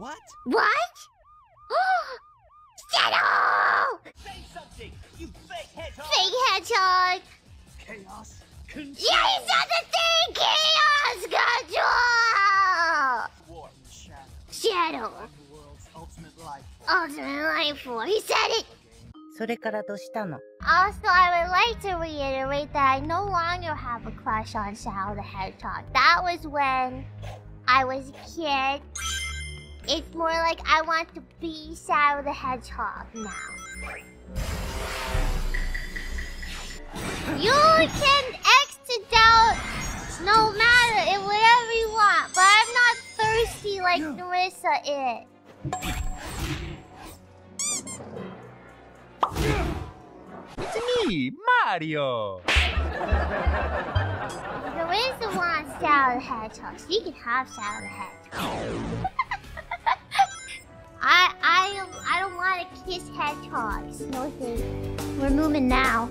What? What? Shadow! Say something, you fake hedgehog! Fake hedgehog! Chaos control! Yeah, he said the thing! Chaos control! War in the shadow. Shadow. I'm the world's ultimate life form. Ultimate life form. He said it! それからどうしたの Also, I would like to reiterate that I no longer have a crush on Shadow the Hedgehog. That was when I was a kid. It's more like I want to be Shadow the Hedgehog now. You can exit out no matter it whatever you want, but I'm not thirsty like Nerissa is. It's me, Mario! Nerissa wants Shadow the Hedgehog. She can have Shadow the Hedgehog. Hedgehogs. No thanks. We're moving now.